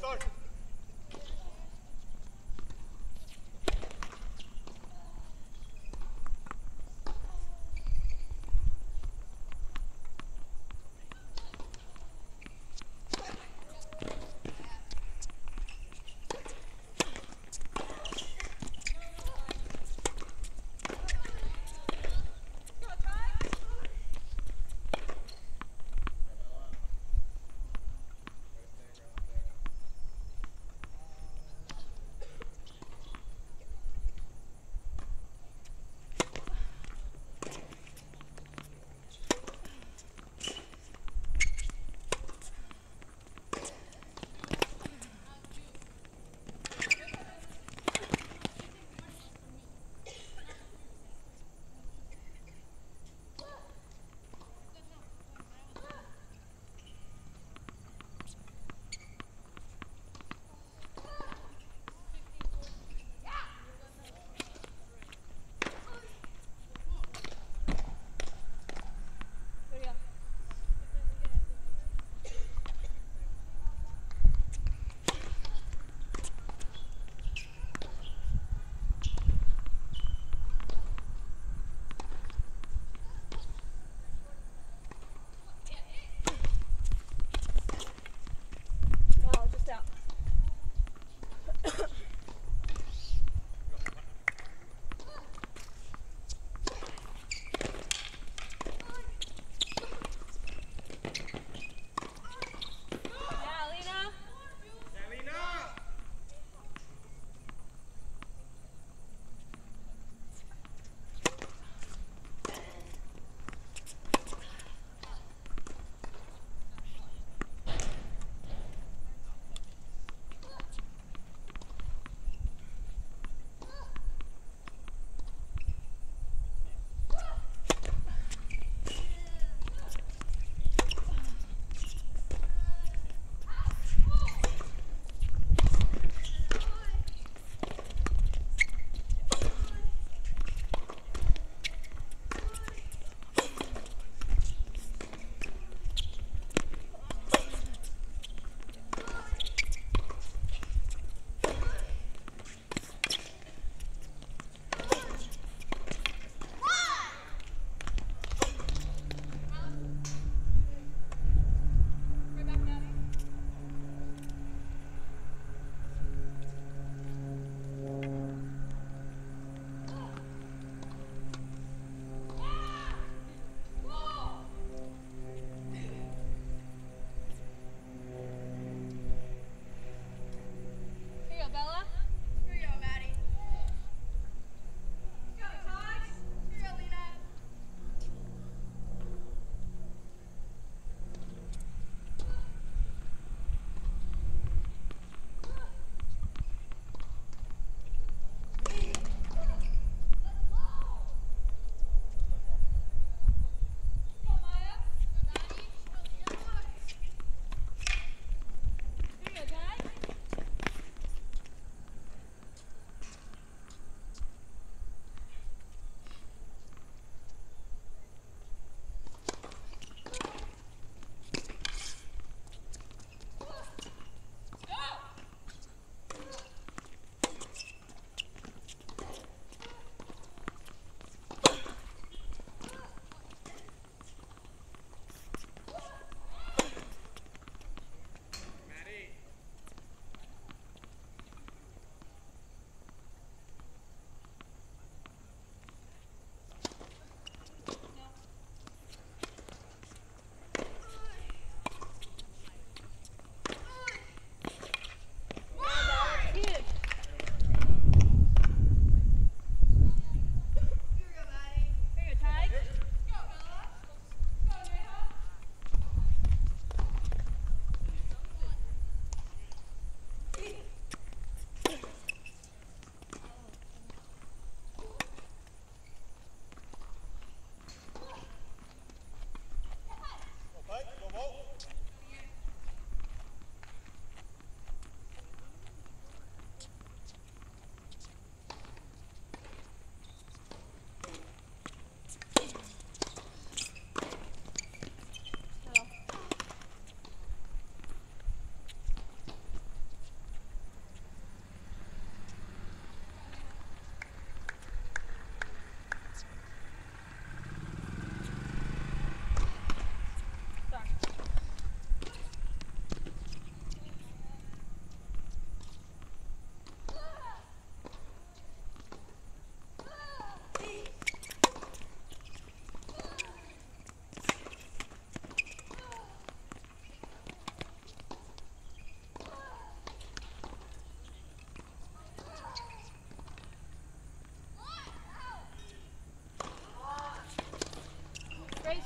Sorry.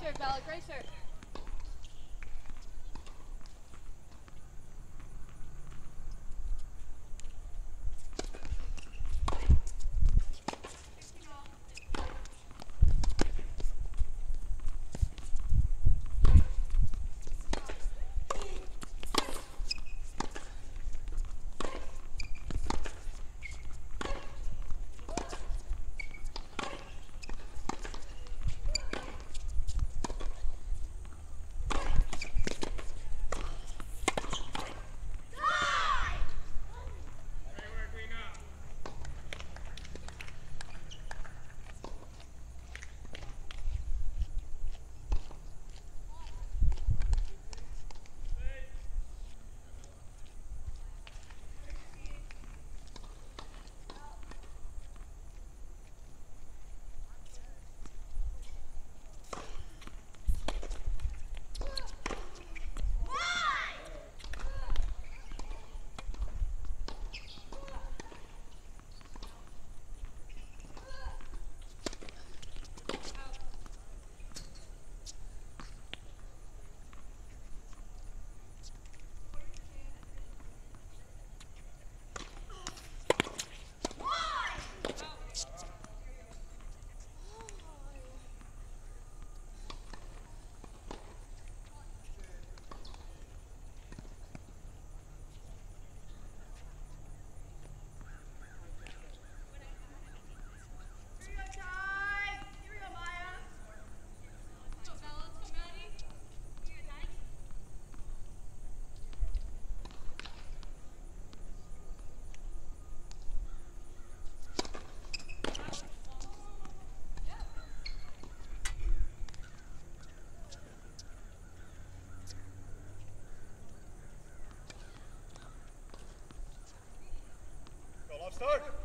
bella valid racer. I'll start.